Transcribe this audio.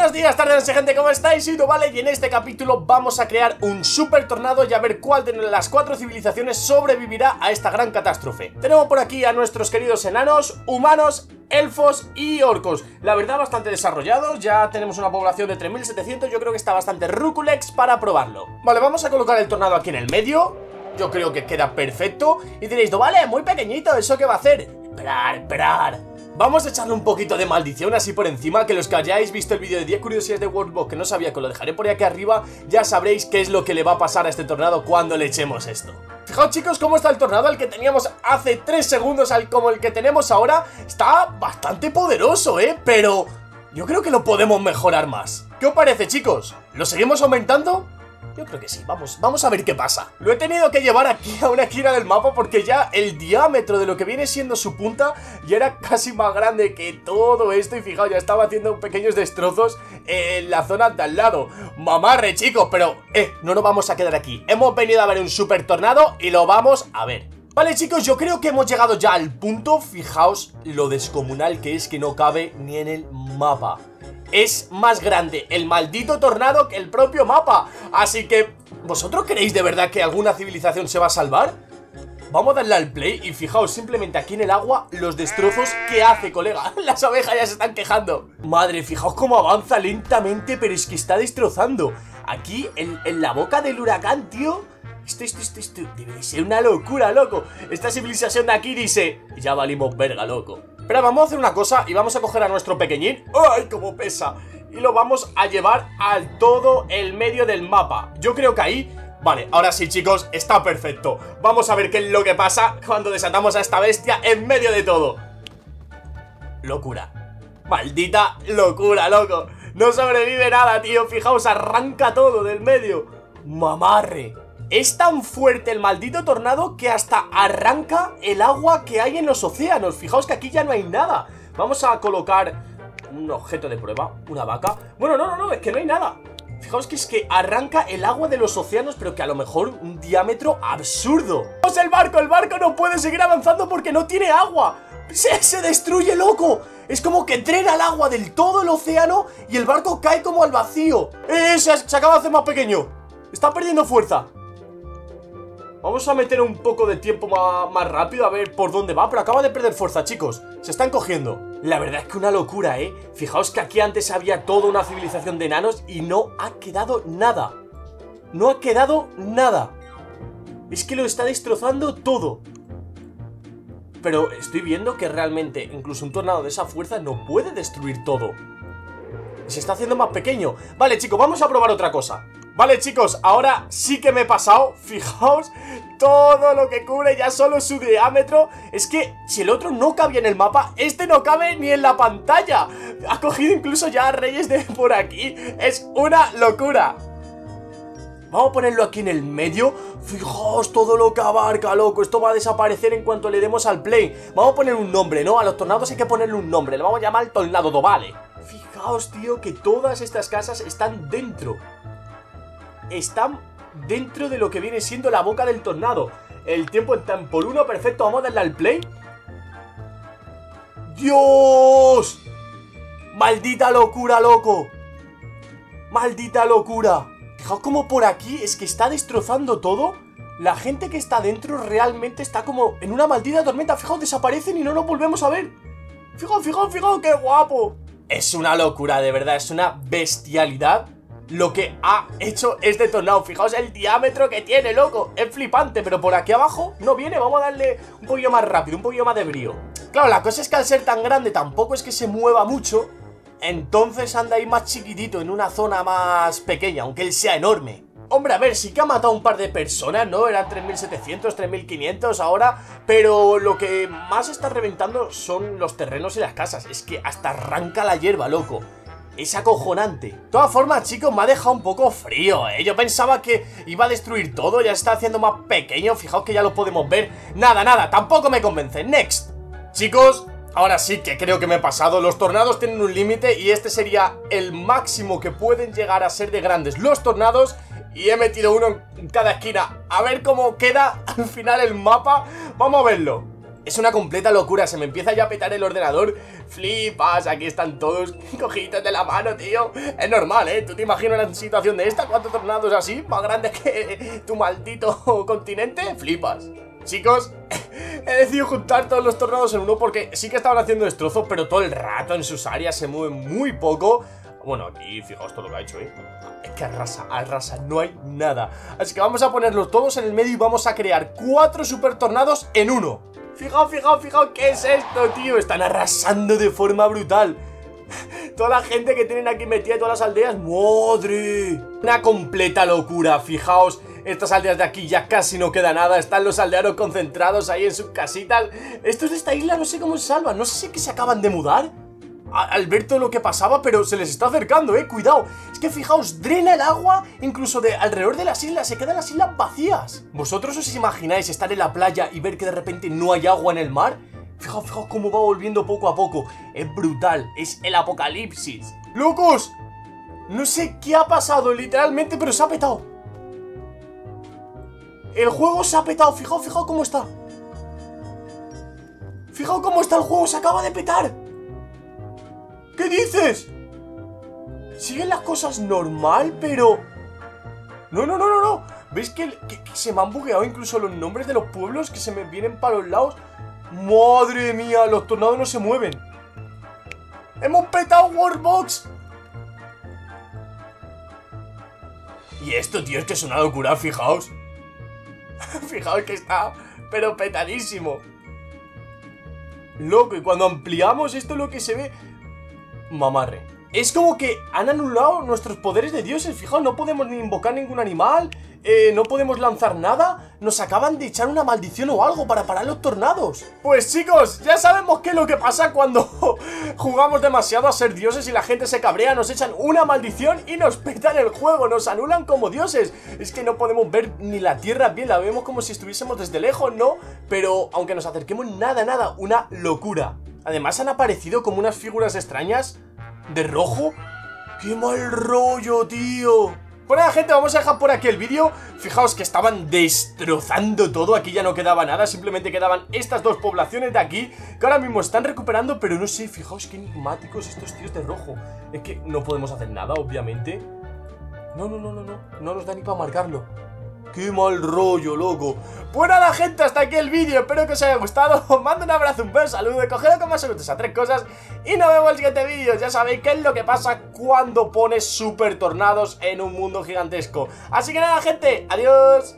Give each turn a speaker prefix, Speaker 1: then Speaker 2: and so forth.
Speaker 1: Buenos días, tardes, gente, ¿cómo estáis? Soy Vale y en este capítulo vamos a crear un super tornado y a ver cuál de las cuatro civilizaciones sobrevivirá a esta gran catástrofe. Tenemos por aquí a nuestros queridos enanos, humanos, elfos y orcos. La verdad, bastante desarrollados, ya tenemos una población de 3700, yo creo que está bastante ruculex para probarlo. Vale, vamos a colocar el tornado aquí en el medio, yo creo que queda perfecto. Y diréis, vale, muy pequeñito, ¿eso qué va a hacer? Esperar, esperar. Vamos a echarle un poquito de maldición así por encima Que los que hayáis visto el vídeo de 10 curiosidades de Worldbook Que no sabía que lo dejaré por aquí arriba Ya sabréis qué es lo que le va a pasar a este tornado cuando le echemos esto Fijaos chicos cómo está el tornado El que teníamos hace 3 segundos al como el que tenemos ahora Está bastante poderoso, ¿eh? Pero yo creo que lo podemos mejorar más ¿Qué os parece chicos? ¿Lo seguimos aumentando? Yo creo que sí, vamos, vamos a ver qué pasa. Lo he tenido que llevar aquí a una esquina del mapa Porque ya el diámetro de lo que viene siendo su punta Ya era casi más grande que todo esto. Y fijaos, ya estaba haciendo pequeños destrozos En la zona de al lado. Mamarre chicos, pero eh, no nos vamos a quedar aquí. Hemos venido a ver un super tornado Y lo vamos a ver. Vale chicos, yo creo que hemos llegado ya al punto. Fijaos lo descomunal que es que no cabe ni en el mapa es más grande el maldito tornado que el propio mapa. Así que, ¿vosotros creéis de verdad que alguna civilización se va a salvar? Vamos a darle al play y fijaos simplemente aquí en el agua los destrozos que hace, colega. Las abejas ya se están quejando. Madre, fijaos cómo avanza lentamente, pero es que está destrozando. Aquí, en, la boca del huracán, tío... Esto, esto, esto, esto debe ser una locura, loco. Esta civilización de aquí dice... Ya valimos verga, loco. Pero vamos a hacer una cosa y vamos a coger a nuestro pequeñín. ¡Ay, cómo pesa! Y lo vamos a llevar al todo el medio del mapa. Yo creo que ahí... Vale, ahora sí chicos, está perfecto. Vamos a ver qué es lo que pasa cuando desatamos a esta bestia en medio de todo. Locura. Maldita locura, loco. No sobrevive nada, tío. Fijaos, arranca todo del medio. Mamarre es tan fuerte el maldito tornado que hasta arranca el agua que hay en los océanos. Fijaos que aquí ya no hay nada. Vamos a colocar un objeto de prueba, una vaca. Bueno, no, no, no, es que no hay nada. Fijaos que es que arranca el agua de los océanos, pero que a lo mejor un diámetro absurdo. ¡Vamos el barco! ¡El barco no puede seguir avanzando porque no tiene agua! ¡Se, se destruye, loco! Es como que drena el agua del todo el océano y el barco cae como al vacío. ¡Eh! Se, se acaba de hacer más pequeño. Está perdiendo fuerza. Vamos a meter un poco de tiempo más, rápido a ver por dónde va Pero acaba de perder fuerza, chicos. Se están cogiendo. La verdad es que una locura, ¿eh? Fijaos que aquí antes había toda una civilización de enanos Y no ha quedado nada. No ha quedado nada. Es que lo está destrozando todo. Pero estoy viendo que realmente Incluso un tornado de esa fuerza no puede destruir todo Se está haciendo más pequeño. Vale, chicos, vamos a probar otra cosa. Vale chicos, ahora sí que me he pasado. Fijaos todo lo que cubre ya solo su diámetro. Es que si el otro no cabía en el mapa Este no cabe ni en la pantalla. Ha cogido incluso ya a reyes de por aquí. Es una locura. Vamos a ponerlo aquí en el medio. Fijaos todo lo que abarca, loco. Esto va a desaparecer en cuanto le demos al play. Vamos a poner un nombre, ¿no? A los tornados hay que ponerle un nombre. Le vamos a llamar tornado Dovale Fijaos, tío, que todas estas casas están dentro están dentro de lo que viene siendo la boca del tornado. El tiempo en por uno, perfecto. Vamos a darle al play. ¡Dios! ¡Maldita locura, loco! ¡Maldita locura! Fijaos como por aquí es que está destrozando todo. La gente que está dentro realmente está como en una maldita tormenta. Fijaos, desaparecen y no nos volvemos a ver. Fijaos, fijaos, fijaos, qué guapo. Es una locura, de verdad, es una bestialidad. Lo que ha hecho este tornado Fijaos el diámetro que tiene, loco. Es flipante, pero por aquí abajo no viene. Vamos a darle un poquillo más rápido, un poquillo más de brío. Claro, la cosa es que al ser tan grande tampoco es que se mueva mucho. Entonces anda ahí más chiquitito, en una zona más pequeña Aunque él sea enorme Hombre, a ver, sí que ha matado un par de personas, ¿no? Eran 3.700, 3.500 ahora Pero lo que más está reventando son los terrenos y las casas Es que hasta arranca la hierba, loco es acojonante. De todas formas, chicos, me ha dejado un poco frío, ¿eh? Yo pensaba que iba a destruir todo, ya se está haciendo más pequeño, fijaos que ya lo podemos ver. Nada, nada, tampoco me convence. Next. Chicos, ahora sí que creo que me he pasado. Los tornados tienen un límite y este sería el máximo que pueden llegar a ser de grandes los tornados. Y he metido uno en cada esquina. A ver cómo queda al final el mapa. Vamos a verlo. Es una completa locura, se me empieza ya a petar el ordenador Flipas, aquí están todos cogidos de la mano, tío Es normal, ¿eh? ¿Tú te imaginas una situación de esta? ¿Cuántos tornados así? ¿Más grandes que tu maldito continente? Flipas Chicos, he decidido juntar todos los tornados en uno porque sí que estaban haciendo destrozos Pero todo el rato en sus áreas se mueven muy poco bueno, aquí fijaos todo lo que ha hecho, ¿eh? Es que arrasa, arrasa, no hay nada. Así que vamos a ponerlos todos en el medio y vamos a crear cuatro super tornados en uno. Fijaos, fijaos, fijaos, ¿qué es esto, tío? Están arrasando de forma brutal. Toda la gente que tienen aquí metida todas las aldeas ¡Madre! Una completa locura, fijaos. Estas aldeas de aquí ya casi no queda nada. Están los aldeanos concentrados ahí en sus casitas. Estos de esta isla no sé cómo se salvan. No sé si es que se acaban de mudar al ver todo lo que pasaba, pero se les está acercando, eh, cuidado. Es que fijaos, drena el agua incluso de alrededor de las islas, se quedan las islas vacías. ¿Vosotros os imagináis estar en la playa y ver que de repente no hay agua en el mar? Fijaos, fijaos cómo va volviendo poco a poco. Es brutal, es el apocalipsis. ¡Locos! No sé qué ha pasado literalmente, pero se ha petado. El juego se ha petado, fijaos, fijaos cómo está. Fijaos cómo está el juego, se acaba de petar ¿Qué dices? Siguen las cosas normal, pero... No, no, no, no, no. ¿Veis que, se me han bugueado incluso los nombres de los pueblos que se me vienen para los lados? ¡Madre mía! Los tornados no se mueven. ¡Hemos petado Warbox! Y esto, tío, es que es una locura, fijaos. fijaos que está, pero petadísimo. Loco, y cuando ampliamos esto lo que se ve mamarre. Es como que han anulado nuestros poderes de dioses, fijaos, no podemos ni invocar ningún animal, eh, no podemos lanzar nada, nos acaban de echar una maldición o algo para parar los tornados. Pues chicos, ya sabemos qué es lo que pasa cuando jugamos demasiado a ser dioses y la gente se cabrea, nos echan una maldición y nos petan el juego, nos anulan como dioses. Es que no podemos ver ni la tierra bien, la vemos como si estuviésemos desde lejos, ¿no? Pero aunque nos acerquemos nada, nada, una locura. Además han aparecido como unas figuras extrañas de rojo. ¡Qué mal rollo, tío! Bueno, gente, vamos a dejar por aquí el vídeo. Fijaos que estaban destrozando todo. Aquí ya no quedaba nada, simplemente quedaban estas dos poblaciones de aquí Que ahora mismo están recuperando, pero no sé Fijaos qué enigmáticos estos tíos de rojo. Es que no podemos hacer nada, obviamente. No, no, no, no, no No nos da ni para marcarlo ¡Qué mal rollo, loco! Pues nada, gente, hasta aquí el vídeo. Espero que os haya gustado. Os mando un abrazo, un beso, saludo, cogedo con más a tres cosas. Y nos vemos en el siguiente vídeo. Ya sabéis qué es lo que pasa cuando pones super tornados en un mundo gigantesco. Así que nada, gente, adiós.